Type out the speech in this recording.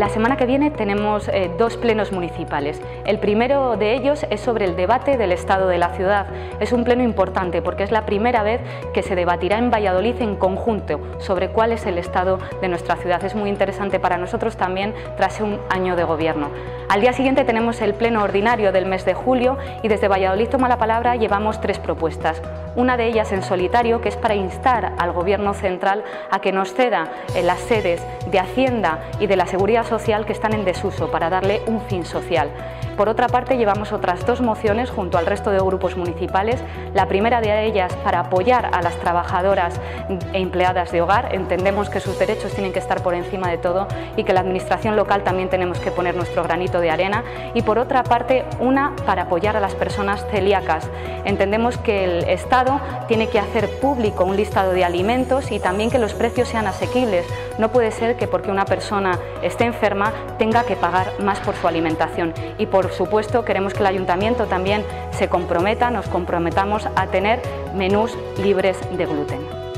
La semana que viene tenemos eh, dos plenos municipales. El primero de ellos es sobre el debate del estado de la ciudad. Es un pleno importante porque es la primera vez que se debatirá en Valladolid en conjunto sobre cuál es el estado de nuestra ciudad. Es muy interesante para nosotros también tras un año de gobierno. Al día siguiente tenemos el pleno ordinario del mes de julio y desde Valladolid toma la palabra llevamos tres propuestas. Una de ellas en solitario que es para instar al Gobierno central a que nos ceda en las sedes de Hacienda y de la Seguridad Social que están en desuso para darle un fin social. Por otra parte, llevamos otras dos mociones junto al resto de grupos municipales. La primera de ellas para apoyar a las trabajadoras e empleadas de hogar. Entendemos que sus derechos tienen que estar por encima de todo y que la Administración local también tenemos que poner nuestro granito de arena. Y por otra parte, una para apoyar a las personas celíacas. Entendemos que el Estado tiene que hacer público un listado de alimentos y también que los precios sean asequibles. No puede ser que porque una persona esté enferma tenga que pagar más por su alimentación. Y por supuesto, queremos que el Ayuntamiento también se comprometa, nos comprometamos a tener menús libres de gluten.